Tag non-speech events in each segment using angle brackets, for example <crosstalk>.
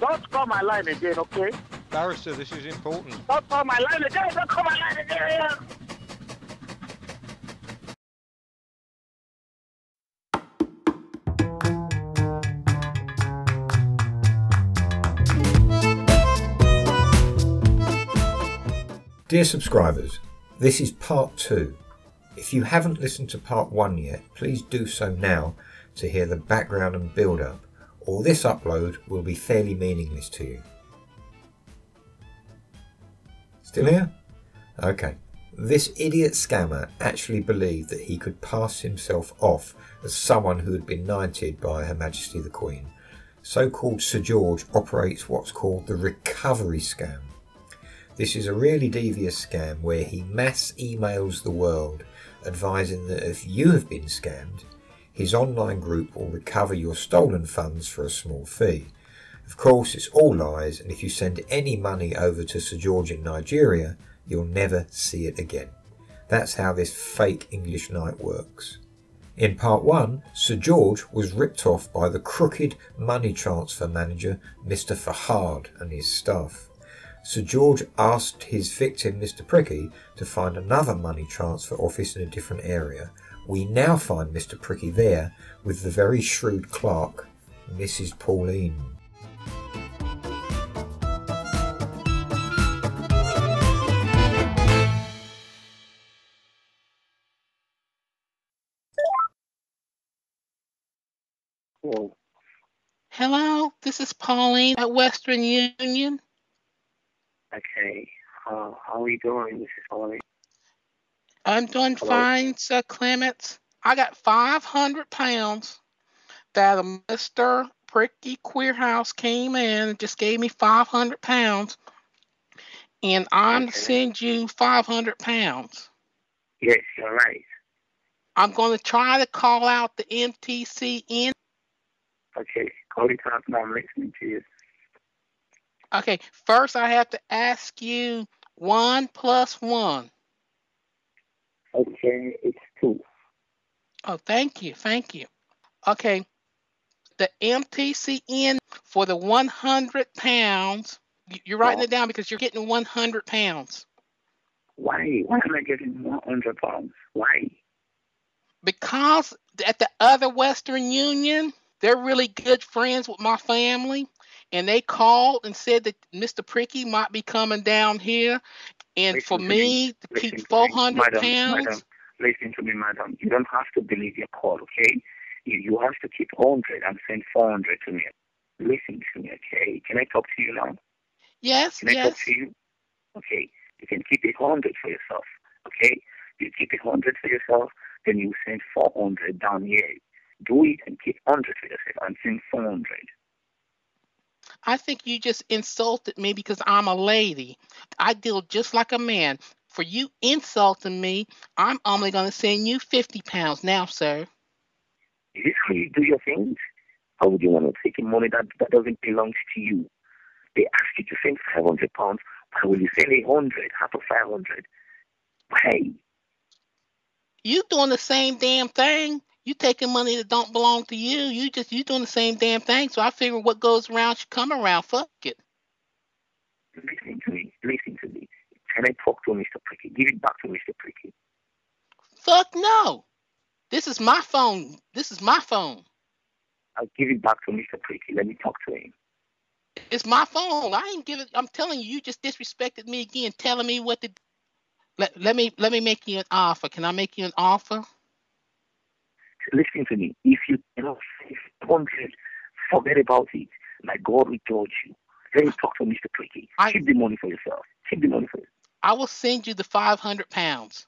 Don't call my line again, okay? Barrister, this is important. Don't call my line again. Don't call my line again. Dear subscribers, this is part two. If you haven't listened to part one yet, please do so now to hear the background and build up, or this upload will be fairly meaningless to you. Still here? Okay. This idiot scammer actually believed that he could pass himself off as someone who had been knighted by Her Majesty the Queen. So called Sir George operates what's called the recovery scam. This is a really devious scam where he mass emails the world advising that if you have been scammed, his online group will recover your stolen funds for a small fee. Of course, it's all lies, and if you send any money over to Sir George in Nigeria, you'll never see it again. That's how this fake English knight works. In part one, Sir George was ripped off by the crooked money transfer manager, Mr. Fahad, and his staff. Sir George asked his victim, Mr. Pricky, to find another money transfer office in a different area. We now find Mr. Pricky there with the very shrewd clerk, Mrs. Pauline. Hello, this is Pauline at Western Union. okay. Uh, how are you doing, Mrs. Pauline? I'm doing Hello. fine, Sir Clements. I got 500 pounds that a Mr. Pricky Queerhouse came in and just gave me 500 pounds. And I'm to Okay. send you 500 pounds. Yes, you're right. I'm going to try to call out the MTCN. Okay, Cody now. I'm listening to you. Okay, first I have to ask you one plus one. Okay, it's two. Oh, thank you, thank you. Okay, the MTCN for the 100 pounds. You're writing it down because you're getting 100 pounds. Why? Why am I getting 100 pounds? Why? Because at the other Western Union, they're really good friends with my family, and they called and said that Mr. Pricky might be coming down here, and Listen for to me to Listen keep to me, 400 madam, pounds. Madam, listen to me, madam. You don't have to believe your call, okay? You, you have to keep 100 and send 400 to me. Listen to me, okay? Can I talk to you now? Yes, Can I talk to you? Okay. You can keep it 100 for yourself, okay? You keep it 100 for yourself, then you send 400 down here. Do it and keep 100 for yourself and send 400. I think you just insulted me because I'm a lady. I deal just like a man. For you insulting me, I'm only going to send you 50 pounds now, sir. Is this how you do your things? How would you want to take in money that, that doesn't belong to you? They ask you to send 500 pounds. Why will you send 800, half of 500? Why? You doing the same damn thing. You taking money that don't belong to you. You just you doing the same damn thing. So I figure what goes around should come around. Fuck it. Listen to me. Listen to me. Can I talk to Mr. Pricky? Give it back to Mr. Pricky. Fuck no. This is my phone. This is my phone. I'll give it back to Mr. Pricky. Let me talk to him. It's my phone. I ain't giving. I'm telling you, you just disrespected me again, telling me what to. Let, let me let me make you an offer. Can I make you an offer? Listen to me. If you cannot save 100, forget about it. My God will judge you. Let me talk to Mr. Pricky. I- Keep the money for yourself. Keep the money for yourself. I will send you the 500 pounds.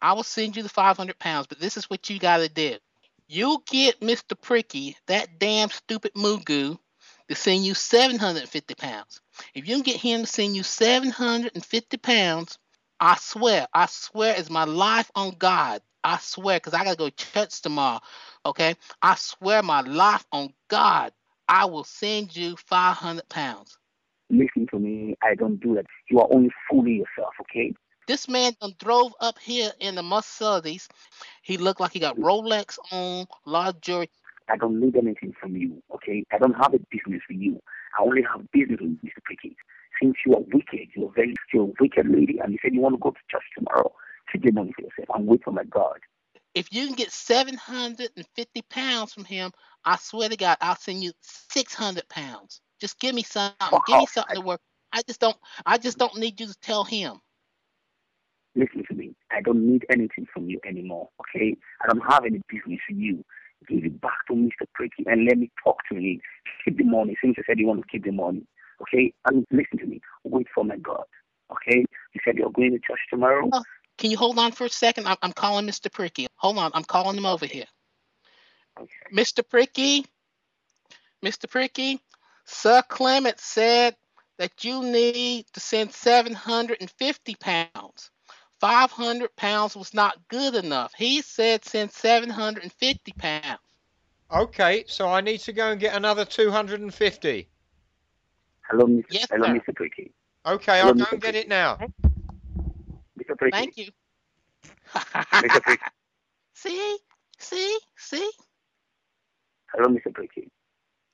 I will send you the 500 pounds, but this is what you got to do. You get Mr. Pricky, that damn stupid Mugu, to send you 750 pounds. If you can get him to send you 750 pounds, I swear, I swear, as my life on God. I swear, because I got to go to church tomorrow. Okay? I swear my life on God, I will send you 500 pounds. Listen to me. I don't do that. You are only fooling yourself, okay? This man done drove up here in the Mercedes. He looked like he got Rolex on, of jewelry. I don't need anything from you, okay? I don't have a business with you. I only have business with Mr. Prickett. Since you are wicked, you're very you're a wicked lady, and you said you want to go to church tomorrow, the money for yourself and wait for my God. If you can get 750 pounds from him, I swear to God, I'll send you 600 pounds. Just give me something. Give me something to work. I just don't. I just don't need you to tell him. Listen to me. I don't need anything from you anymore. Okay? I don't have any business with you. Give it back to Mr. Pricky and let me talk to him. Keep the money. Since you said you want to keep the money. Okay? And listen to me. Wait for my God. Okay? You said you're going to church tomorrow. Oh, can you hold on for a second? I'm, I'm calling Mr. Pricky. Hold on. I'm calling him over here. Okay. Mr. Pricky, Mr. Pricky, Sir Clement said that you need to send 750 pounds. 500 pounds was not good enough. He said send 750 pounds. Okay, so I need to go and get another 250. Hello, Mr. Yes, Hello, sir. Mr. Pricky. Okay, Hello, I'll go Mr. and get it now. Pricky. Thank you. Mr. Pricky. <laughs> see, see, see. Hello, Mr. Pricky.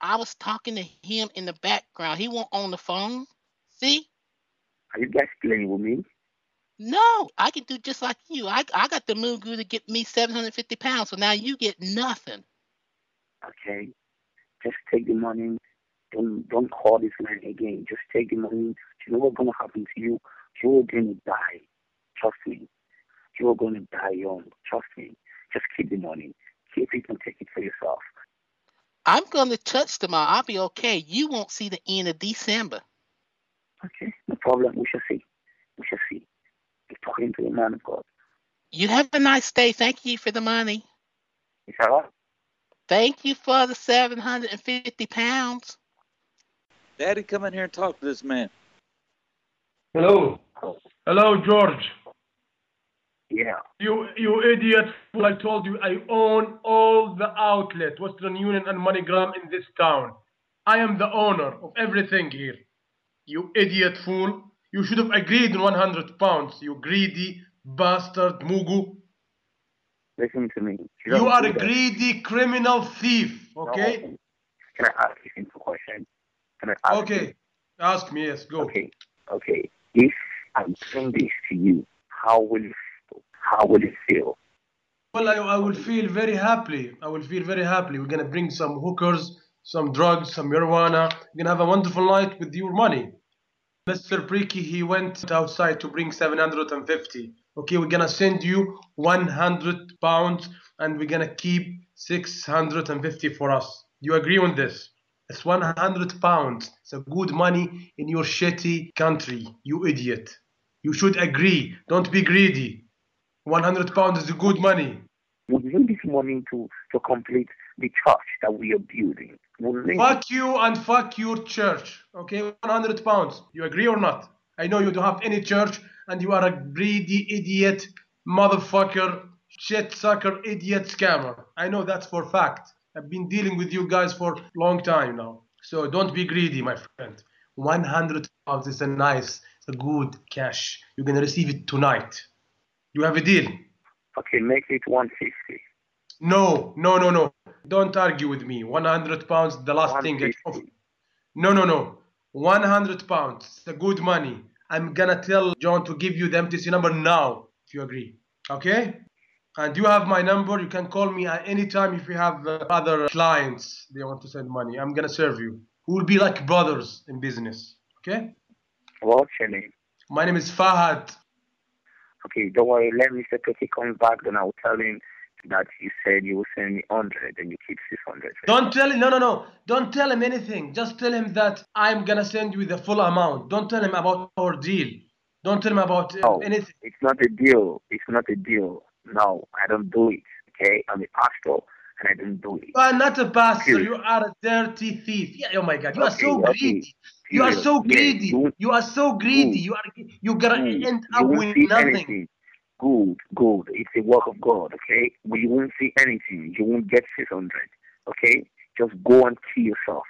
I was talking to him in the background. He won't on the phone. See? Are you guys playing with me? No, I can do just like you. I I got the Mugu to get me 750 pounds, so now you get nothing. Okay. Just take the money. Don't don't call this man again. Just take the money. You know what's gonna happen to you? You're gonna die. Trust me. You're gonna die young. Trust me. Just keep the money. Keep it and take it for yourself. I'm going to touch tomorrow. I'll be okay. You won't see the end of December. Okay, no problem. We shall see. We shall see. You're talking to the man of God. You have a nice day. Thank you for the money. Is that right? Thank you for the 750 pounds. Daddy, come in here and talk to this man. Hello. Oh, Hello, George. Yeah. You you idiot fool. I told you I own all the outlet, Western Union and MoneyGram in this town. I am the owner of everything here. You idiot fool. You should have agreed on 100 pounds, you greedy bastard Mugu. Listen to me. You don't are a that. greedy criminal thief, okay? No. Can I ask you a simple question? Can I ask you? Okay. Ask me, yes, go. Okay, okay. If I'm saying this to you, how will you? How will you feel? Well, I, I will feel very happily. I will feel very happily. We're gonna bring some hookers, some drugs, some marijuana. We're gonna have a wonderful night with your money. Mr. Preaky, he went outside to bring 750. Okay, we're gonna send you 100 pounds and we're gonna keep 650 for us. You agree on this? It's 100 pounds. It's a good money in your shitty country, you idiot. You should agree. Don't be greedy. 100 pounds is good money. We need this money to, to complete the church that we are building. We need Fuck you and fuck your church. Okay, 100 pounds. You agree or not? I know you don't have any church and you are a greedy idiot, motherfucker, shit sucker, idiot scammer. I know that's for fact. I've been dealing with you guys for a long time now. So don't be greedy, my friend. 100 pounds is a nice, a good cash. You're gonna receive it tonight. You have a deal? Okay, make it 150. No, no, no, no. Don't argue with me. 100 pounds, the last thing. I, 150. no, no, no. 100 pounds. It's a good money. I'm gonna tell John to give you the MTC number now, if you agree. Okay? And you have my number. You can call me at any time if you have uh, other clients they want to send money. I'm gonna serve you. We will be like brothers in business. Okay? What's your name? My name is Fahad. Okay, don't worry. Let me Mr. Pretty comes back, then I'll tell him that you said you will send me 100 and you keep 600. Don't tell him. No, no, no. Don't tell him anything. Just tell him that I'm gonna send you the full amount. Don't tell him about our deal. Don't tell him about uh, No, anything. it's not a deal. It's not a deal. No, I don't do it. Okay, I'm a pastor and I don't do it. You are not a pastor. You are a dirty thief. Yeah, oh my God. You are Okay, so okay. You are so greedy. you- You are so greedy. Good. You are. You gonna Good. Hmm. end up with nothing. anything. Good, good. It's a work of God, okay? But you won't see anything. You won't get 600, okay? Just go and kill yourself.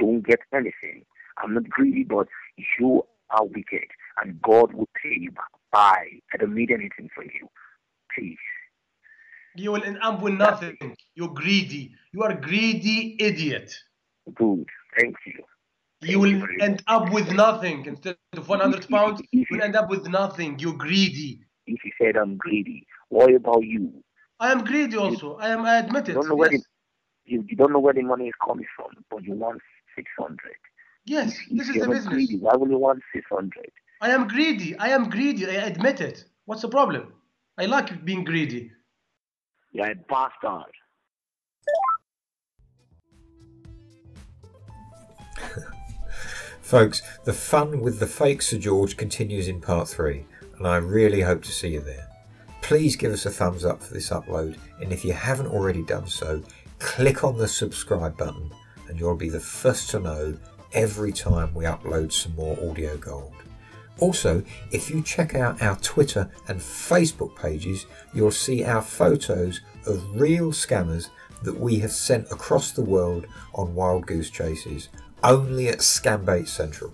You won't get anything. I'm not greedy, but you are wicked, and God will pay you back. Bye. I don't need anything from you. Please. You will end up with nothing. You're greedy. You are a greedy idiot. Good. Thank you. You will end up with nothing. Instead of 100 pounds, you will end up with nothing. You're greedy. If you said I'm greedy, what about you? I am greedy also. I am. I admit You it. don't know where Yes. the, you, you don't know where the money is coming from, but you want 600. Yes, If this is the not business. greedy, why would you want 600? I am greedy. I am greedy. I admit it. What's the problem? I like being greedy. You're a bastard. Folks, the fun with the fake Sir George continues in part three, and I really hope to see you there. Please give us a thumbs up for this upload, and if you haven't already done so, click on the subscribe button, and you'll be the first to know every time we upload some more audio gold. Also, if you check out our Twitter and Facebook pages, you'll see our photos of real scammers that we have sent across the world on wild goose chases, only at Scambait Central.